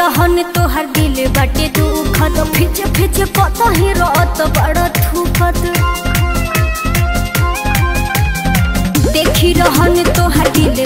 रहन तोहर दिल बटे दुखत फिच फिच, पता ही रोत बड़ थुखत देखी रहन तोहर दिल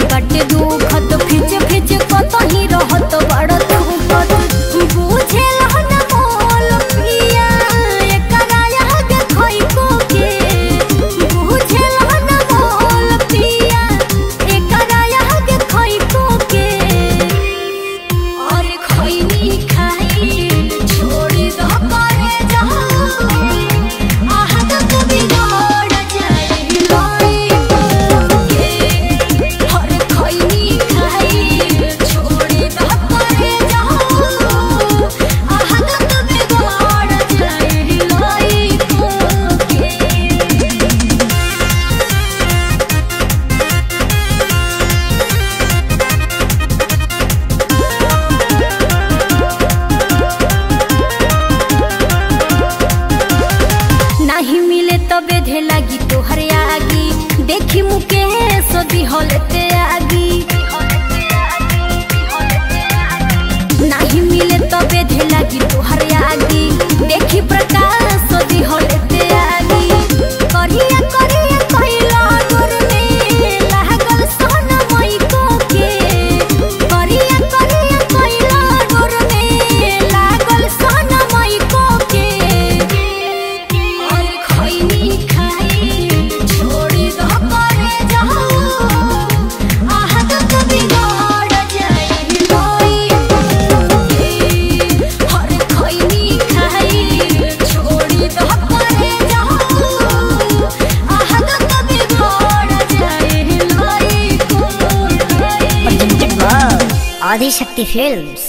है हल आदिशक्ति फिल्म्स